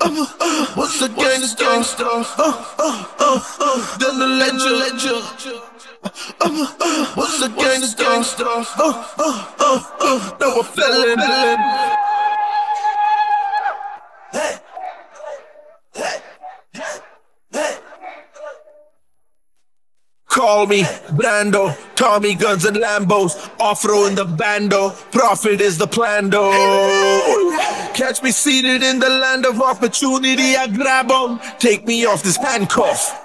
What's the gangster? Uh, uh, uh, uh, then the ledger, ledger. What's the gangster? Uh, uh, uh, uh, now a felon. Call me Brando, Tommy guns and Lambos, off in the bando. Profit is the plan. Catch me seated in the land of opportunity. I grab on, take me off this handcuff.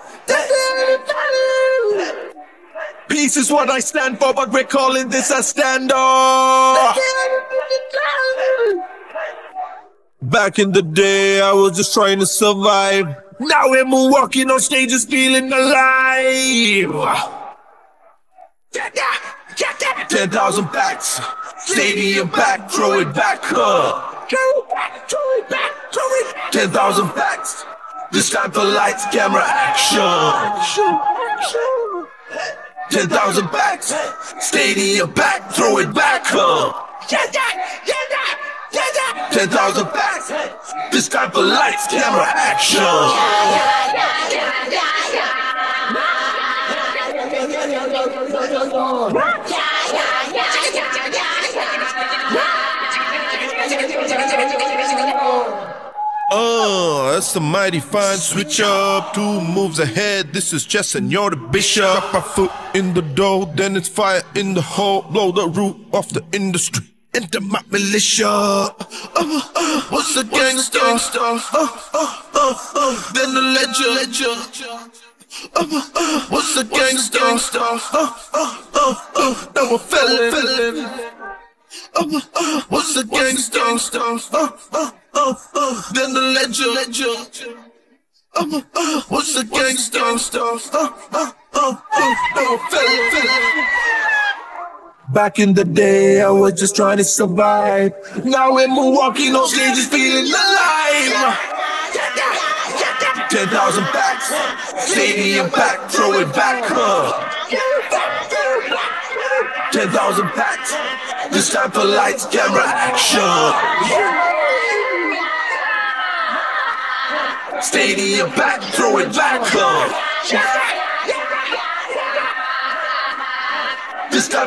Peace is what I stand for, but we're calling this a standoff. Back in the day, I was just trying to survive. Now we're walking on stages feeling alive. Ten thousand Pax, stadium back, throw it back up. Throw it back, throw it back, throw it. Ten thousand Pax. This time for lights, camera, action. Ten thousand backs, stadium back, throw it back up. Ten thousand Pax. This time for lights, camera, action. Oh, that's the mighty fine switch up. Two moves ahead. This is just and you're the bishop. Got my foot in the door, then it's fire in the hole. Blow the roof off the industry into my militia. Uh, uh, what's the gangster? gangster? Uh, then ledger. Uh, uh, what's the gangster? gangster? Now a felon. felon. What's the gangster? then ledger. Uh, uh, what's the gangster? now a felon. felon. Back in the day, I was just trying to survive. Now in Milwaukee, no stages feeling alive. 10,000 Pax, stadium back, throw it back up. 10,000 Pax, this time for lights, camera, action. Stadium back, throw it back up.